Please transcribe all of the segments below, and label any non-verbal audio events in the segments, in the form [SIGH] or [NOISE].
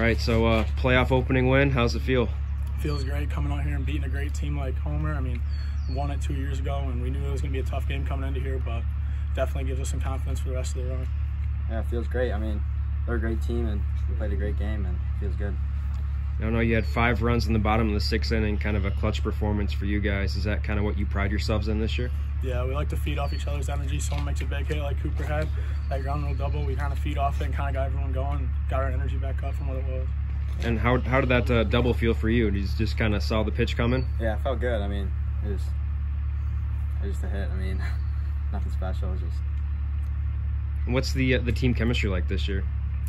right, so uh, playoff opening win. How's it feel? Feels great coming out here and beating a great team like Homer. I mean, won it two years ago, and we knew it was going to be a tough game coming into here, but definitely gives us some confidence for the rest of the run. Yeah, it feels great. I mean, they're a great team, and we played a great game, and it feels good. I don't know you had five runs in the bottom of the sixth inning, kind of a clutch performance for you guys. Is that kind of what you pride yourselves in this year? Yeah, we like to feed off each other's energy. Someone makes a big hit like Cooper had, that ground rule double, we kind of feed off it and kind of got everyone going, got our energy back up from what it was. And how, how did that uh, double feel for you? Did you just kind of saw the pitch coming? Yeah, it felt good. I mean, it was, it was just a hit. I mean, [LAUGHS] nothing special. It was just. What's the uh, the team chemistry like this year?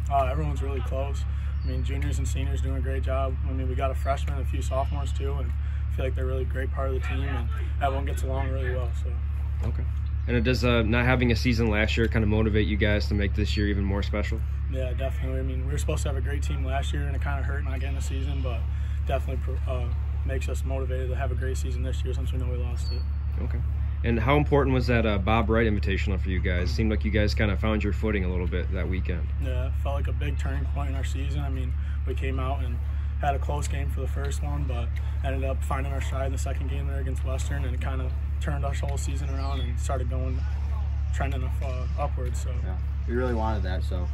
Uh, everyone's really close. I mean, juniors and seniors doing a great job. I mean, we got a freshman, a few sophomores too, and I feel like they're really great part of the team, and everyone gets along really well. So. Okay. And it does uh, not having a season last year kind of motivate you guys to make this year even more special? Yeah, definitely. I mean, we were supposed to have a great team last year, and it kind of hurt not getting a season, but definitely uh, makes us motivated to have a great season this year since we know we lost it. Okay. And how important was that uh, Bob Wright Invitational for you guys? It seemed like you guys kind of found your footing a little bit that weekend. Yeah, it felt like a big turning point in our season. I mean, we came out and had a close game for the first one, but ended up finding our stride in the second game there against Western, and it kind of turned our whole season around and started going, trending uh, upwards. So yeah, we really wanted that, so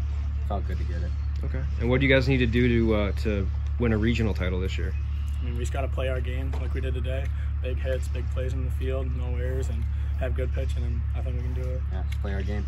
felt good to get it. Okay. And what do you guys need to do to uh, to win a regional title this year? I mean, we just got to play our game like we did today. Big hits, big plays in the field, no errors, and have good pitching, and I think we can do it. Yeah, just play our game.